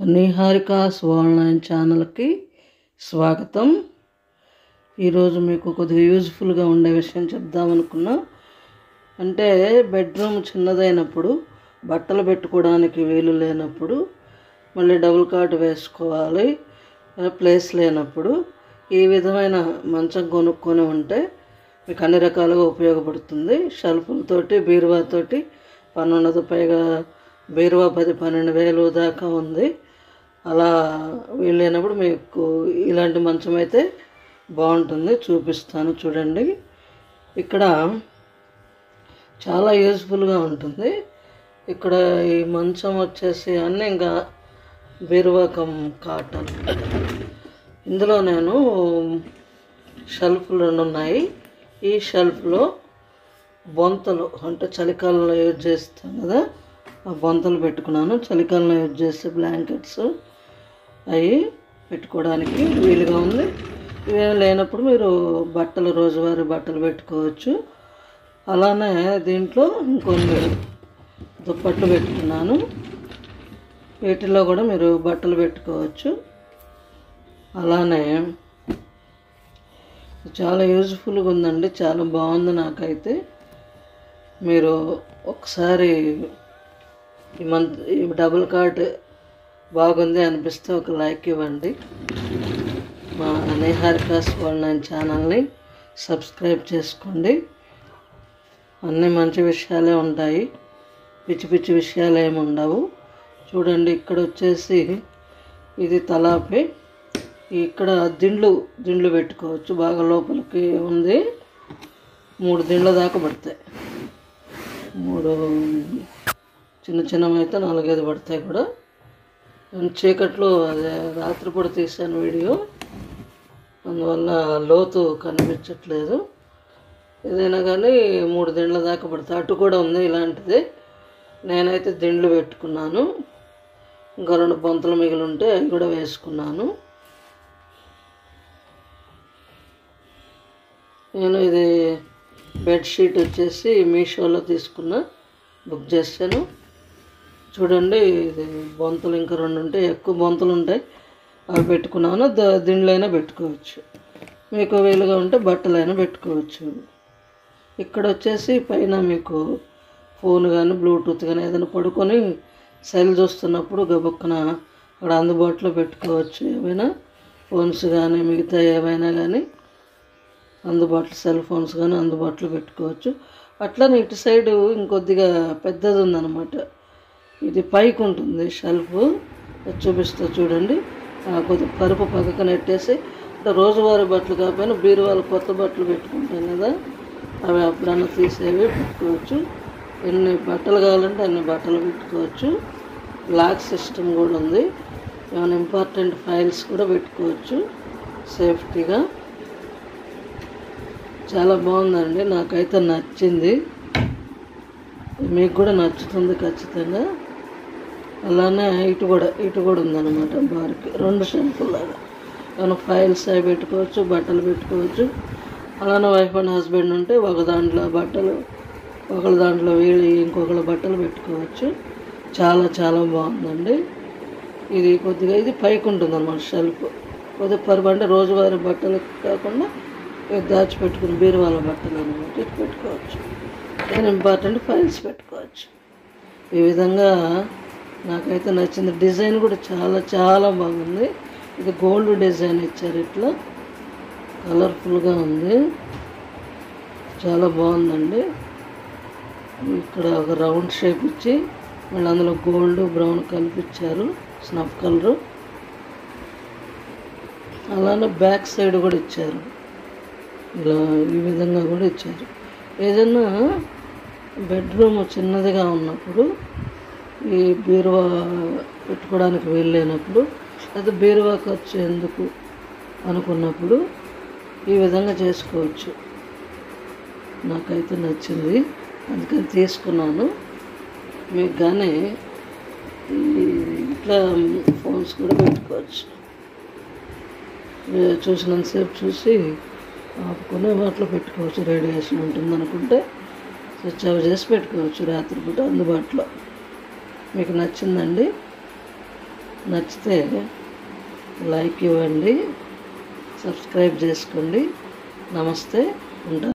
నిహారికాస్ online ఛానల్కి స్వాగతం. ఈరోజు మీకు కొద్దిగా యూజ్ఫుల్గా ఉండే విషయం చెప్దామనుకున్నా అంటే బెడ్రూమ్ చిన్నదైనప్పుడు బట్టలు పెట్టుకోవడానికి వీలు లేనప్పుడు మళ్ళీ డబుల్ కాట్ వేసుకోవాలి ప్లేస్ లేనప్పుడు ఈ విధమైన మంచం కొనుక్కొని ఉంటే మీకు అన్ని రకాలుగా ఉపయోగపడుతుంది. షెల్ఫ్లతోటి బీరువాతోటి పన్నెండు పైగా బీరువా పది పన్నెండు వేలు దాకా ఉంది. అలా వీలైనప్పుడు మీకు ఇలాంటి మంచం అయితే బాగుంటుంది. చూపిస్తాను చూడండి. ఇక్కడ చాలా యూజ్ఫుల్గా ఉంటుంది. ఇక్కడ ఈ మంచం వచ్చేసి అన్నీ ఇంకా బీరువాకం కాటన్. ఇందులో నేను షెల్ఫ్లు రెండు ఉన్నాయి. ఈ షెల్ఫ్లో బొంతలు అంటే చలికాలంలో యూజ్ చేస్తాం కదా ఆ బొంతలు పెట్టుకున్నాను. చలికాలంలో యూజ్ చేసే బ్లాంకెట్స్. అవి పెట్టుకోవడానికి వీలుగా ఉంది. ఇవేం లేనప్పుడు మీరు బట్టలు రోజువారీ బట్టలు పెట్టుకోవచ్చు. అలానే దీంట్లో ఇంకొన్ని దుప్పట్లు పెట్టుకున్నాను. వీటిల్లో కూడా మీరు బట్టలు పెట్టుకోవచ్చు. అలానే చాలా యూజ్ఫుల్గా ఉందండి. చాలా బాగుంది నాకైతే. మీరు ఒకసారి ఈ మంత్ ఈ డబుల్ కార్ట్ బాగుంది అనిపిస్తే ఒక లైక్ ఇవ్వండి. మా నేహారికాస్ ఆన్లైన్ ఛానల్ని సబ్స్క్రైబ్ చేసుకోండి. అన్నీ మంచి విషయాలే ఉంటాయి. పిచ్చి పిచ్చి విషయాలు ఏమి ఉండవు. చూడండి ఇక్కడ వచ్చేసి ఇది తలాపి. ఇక్కడ దిండ్లు దిండ్లు పెట్టుకోవచ్చు. బాగా లోపలికి ఉంది. మూడు దిండ్ల దాకా పడతాయి. మూడు చిన్న చిన్నవి అయితే నాలుగైదు పడతాయి కూడా. చీకట్లో అదే రాత్రిపూట తీసాను వీడియో. అందువల్ల లోతు కనిపించట్లేదు. ఏదైనా కానీ మూడు దిండ్ల దాకా పడతాయి అటు కూడా ఉంది ఇలాంటిది. నేనైతే దిండ్లు పెట్టుకున్నాను. ఇంకా రెండు బొంతలు మిగిలి ఉంటే అవి కూడా వేసుకున్నాను. నేను ఇది బెడ్షీట్ వచ్చేసి మీషోలో తీసుకున్న బుక్ చేశాను. చూడండి ఇది బొంతలు ఇంకా రెండు ఉంటాయి ఎక్కువ బొంతలు ఉంటాయి. అవి పెట్టుకున్నాను. దీనిలో దిండ్లైనా పెట్టుకోవచ్చు. మీకు వీలుగా ఉంటే బట్టలైనా పెట్టుకోవచ్చు. ఇక్కడ వచ్చేసి పైన మీకు ఫోన్ కానీ బ్లూటూత్ కానీ ఏదైనా పడుకొని సెల్ చూస్తున్నప్పుడు గబుక్కన అక్కడ అందుబాటులో పెట్టుకోవచ్చు ఏమైనా. ఫోన్స్ కానీ మిగతా ఏమైనా కానీ అందుబాటులో సెల్ ఫోన్స్ కానీ అందుబాటులో పెట్టుకోవచ్చు. అట్లనే ఇటు సైడు ఇంకొద్దిగా పెద్దది ఉందన్నమాట. ఇది పైకి ఉంటుంది షెల్ఫ్ చూపిస్తా చూడండి. ఆ కొద్దిగా పరుపు పక్కకు నెట్టేసి అంటే రోజువారీ బట్టలు కాకపోయినా బీరువాళ్ళు కొత్త బట్టలు పెట్టుకుంటాం కదా. అవి అప్పుడన్నా తీసేవి పెట్టుకోవచ్చు. ఎన్ని బట్టలు కావాలంటే అన్ని బట్టలు పెట్టుకోవచ్చు. లాక్ సిస్టమ్ కూడా ఉంది. ఏమైనా ఇంపార్టెంట్ ఫైల్స్ కూడా పెట్టుకోవచ్చు సేఫ్టీగా. చాలా బాగుందండి. నాకైతే నచ్చింది. మీకు కూడా నచ్చుతుంది ఖచ్చితంగా. అలానే ఇటు కూడా ఇటు కూడా ఉందన్నమాట బార్కి రెండు షెల్ఫ్లాగా ఏమైనా ఫైల్స్ అవి పెట్టుకోవచ్చు బట్టలు పెట్టుకోవచ్చు. అలానే వైఫ్ అండ్ హస్బెండ్ ఉంటే ఒక దాంట్లో బట్టలు ఒకళ్ళ దాంట్లో వీళ్ళు ఇంకొకళ్ళ బట్టలు పెట్టుకోవచ్చు. చాలా చాలా బాగుందండి. ఇది కొద్దిగా ఇది పైకి ఉంటుంది అన్నమాట షెల్ఫ్ కొద్దిగా పరుపు అంటే రోజువారీ బట్టలు కాకుండా దాచిపెట్టుకుని బీరువాల బట్టలు అనమాట ఇటు పెట్టుకోవచ్చు. దాని ఇంపార్టెంట్ ఫైల్స్ పెట్టుకోవచ్చు. ఈ విధంగా నాకైతే నచ్చింది. డిజైన్ కూడా చాలా చాలా బాగుంది. ఇది గోల్డ్ డిజైన్ ఇచ్చారు ఇట్లా. కలర్ఫుల్గా ఉంది. చాలా బాగుందండి. ఇక్కడ ఒక రౌండ్ షేప్ ఇచ్చి మళ్ళీ అందులో గోల్డ్ బ్రౌన్ కలిపిచ్చారు. Snuff colour. అలానే బ్యాక్ సైడ్ కూడా ఇచ్చారు. ఇలా ఈ విధంగా కూడా ఇచ్చారు. ఏదైనా బెడ్రూమ్ చిన్నదిగా ఉన్నప్పుడు ఈ బీరువా పెట్టుకోవడానికి వెళ్ళలేనప్పుడు లేదా బీరువా ఖర్చు ఎందుకు అనుకున్నప్పుడు ఈ విధంగా చేసుకోవచ్చు. నాకైతే నచ్చింది. అందుకని తీసుకున్నాను. మీకు కానీ ఈ ఇట్లా ఫోన్స్ కూడా పెట్టుకోవచ్చు. చూసినంతసేపు చూసి ఆపుకొని వాటిలో పెట్టుకోవచ్చు. రేడియేషన్ ఉంటుంది అనుకుంటే స్విచ్ ఆఫ్ చేసి పెట్టుకోవచ్చు రాత్రిపూట అందుబాటులో. మీకు నచ్చిందండి నచ్చితే లైక్ ఇవ్వండి సబ్స్క్రైబ్ చేసుకోండి. నమస్తే ఉంటాను